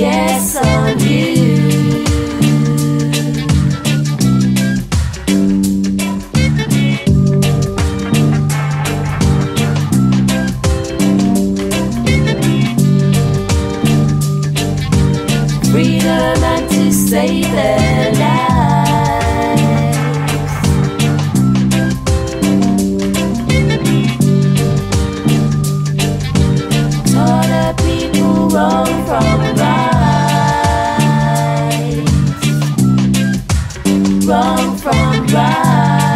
yes on you. Freedom and to save their lives. Taught people wrong from wrong from right.